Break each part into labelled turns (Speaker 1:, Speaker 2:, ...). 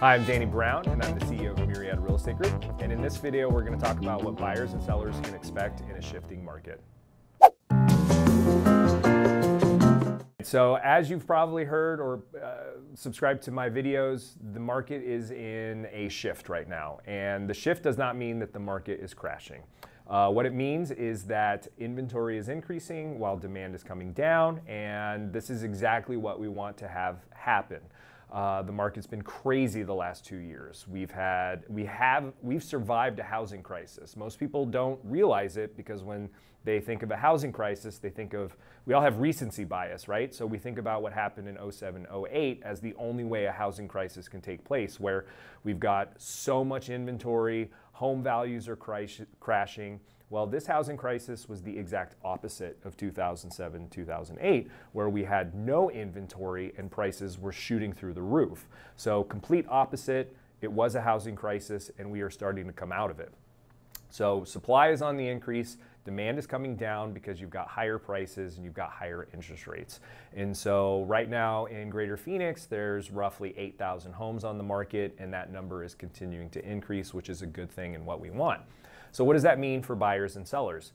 Speaker 1: Hi, I'm Danny Brown, and I'm the CEO of Myriad Real Estate Group. And in this video, we're going to talk about what buyers and sellers can expect in a shifting market. So, as you've probably heard or uh, subscribed to my videos, the market is in a shift right now. And the shift does not mean that the market is crashing. Uh, what it means is that inventory is increasing while demand is coming down, and this is exactly what we want to have happen. Uh, the market's been crazy the last two years. We've had, we have, we've survived a housing crisis. Most people don't realize it because when they think of a housing crisis, they think of, we all have recency bias, right? So we think about what happened in 07, 08 as the only way a housing crisis can take place, where we've got so much inventory, home values are crash, crashing, well, this housing crisis was the exact opposite of 2007, 2008, where we had no inventory and prices were shooting through the roof. So, complete opposite. It was a housing crisis, and we are starting to come out of it. So, supply is on the increase. Demand is coming down because you've got higher prices and you've got higher interest rates. And so, right now in Greater Phoenix, there's roughly 8,000 homes on the market, and that number is continuing to increase, which is a good thing and what we want. So what does that mean for buyers and sellers?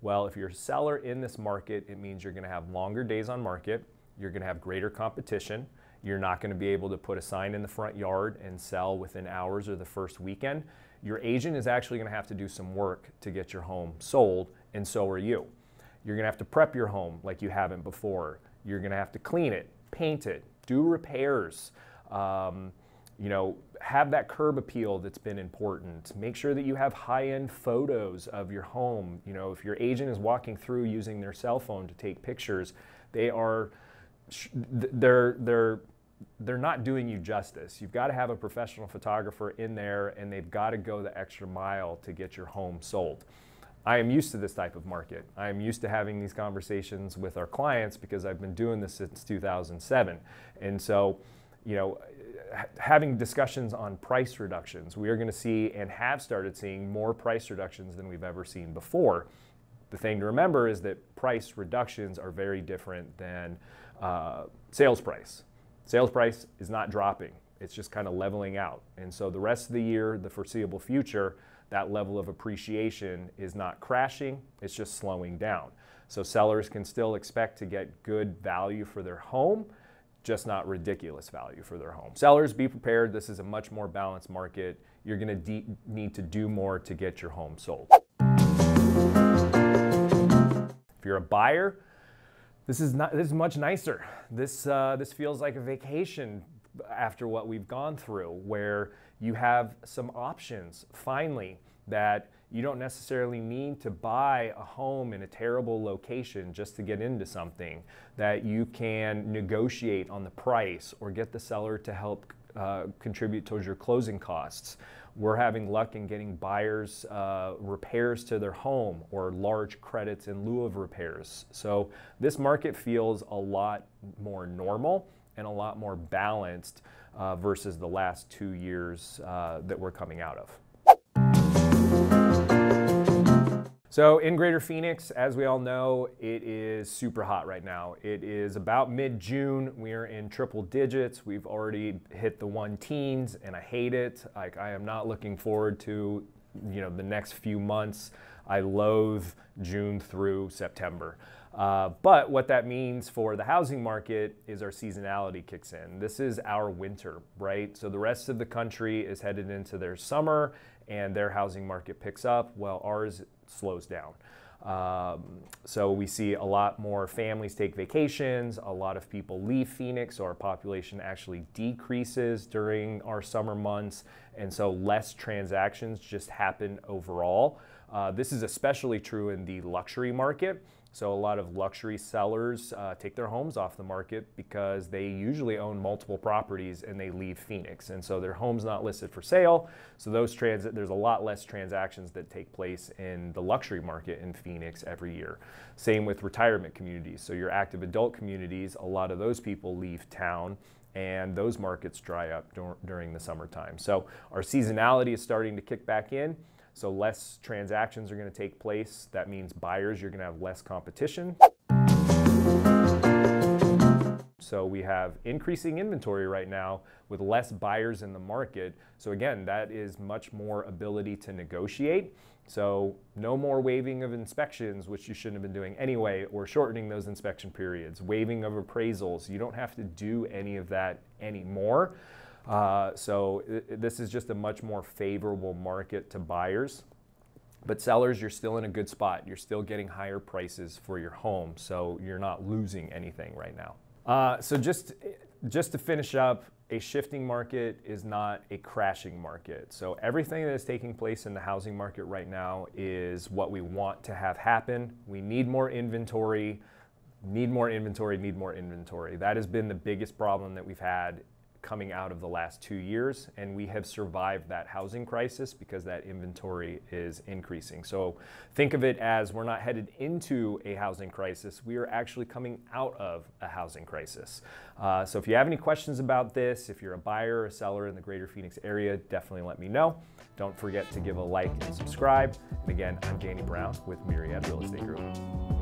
Speaker 1: Well, if you're a seller in this market, it means you're going to have longer days on market, you're going to have greater competition, you're not going to be able to put a sign in the front yard and sell within hours or the first weekend. Your agent is actually going to have to do some work to get your home sold, and so are you. You're going to have to prep your home like you haven't before. You're going to have to clean it, paint it, do repairs. Um, you know, have that curb appeal that's been important. Make sure that you have high-end photos of your home. You know, if your agent is walking through using their cell phone to take pictures, they are they're they're they're not doing you justice. You've got to have a professional photographer in there and they've got to go the extra mile to get your home sold. I am used to this type of market. I am used to having these conversations with our clients because I've been doing this since 2007. And so, you know, having discussions on price reductions. We are going to see and have started seeing more price reductions than we've ever seen before. The thing to remember is that price reductions are very different than uh, sales price. Sales price is not dropping, it's just kind of leveling out. And so the rest of the year, the foreseeable future, that level of appreciation is not crashing, it's just slowing down. So sellers can still expect to get good value for their home just not ridiculous value for their home. Sellers, be prepared. This is a much more balanced market. You're going to need to do more to get your home sold. If you're a buyer, this is not this is much nicer. This uh, this feels like a vacation after what we've gone through, where you have some options finally that you don't necessarily need to buy a home in a terrible location just to get into something, that you can negotiate on the price or get the seller to help uh, contribute towards your closing costs. We're having luck in getting buyers uh, repairs to their home or large credits in lieu of repairs. So this market feels a lot more normal and a lot more balanced uh, versus the last two years uh, that we're coming out of. So in Greater Phoenix, as we all know, it is super hot right now. It is about mid-June. We're in triple digits. We've already hit the one teens and I hate it. Like I am not looking forward to, you know, the next few months. I loathe June through September. Uh, but what that means for the housing market is our seasonality kicks in. This is our winter, right? So the rest of the country is headed into their summer and their housing market picks up. while ours slows down. Um, so we see a lot more families take vacations, a lot of people leave Phoenix, so our population actually decreases during our summer months, and so less transactions just happen overall. Uh, this is especially true in the luxury market. So a lot of luxury sellers uh, take their homes off the market because they usually own multiple properties and they leave Phoenix. And so their home's not listed for sale. So those trans there's a lot less transactions that take place in the luxury market in Phoenix every year. Same with retirement communities. So your active adult communities, a lot of those people leave town and those markets dry up dur during the summertime. So our seasonality is starting to kick back in. So less transactions are going to take place. That means buyers, you're going to have less competition. So we have increasing inventory right now with less buyers in the market. So again, that is much more ability to negotiate. So no more waiving of inspections, which you shouldn't have been doing anyway, or shortening those inspection periods, waiving of appraisals. You don't have to do any of that anymore. Uh, so this is just a much more favorable market to buyers. But sellers, you're still in a good spot. You're still getting higher prices for your home, so you're not losing anything right now. Uh, so just just to finish up, a shifting market is not a crashing market. So everything that is taking place in the housing market right now is what we want to have happen. We need more inventory, need more inventory, need more inventory. That has been the biggest problem that we've had coming out of the last two years, and we have survived that housing crisis because that inventory is increasing. So think of it as we're not headed into a housing crisis, we are actually coming out of a housing crisis. Uh, so if you have any questions about this, if you're a buyer or seller in the greater Phoenix area, definitely let me know. Don't forget to give a like and subscribe. And again, I'm Danny Brown with Myriad Real Estate Group.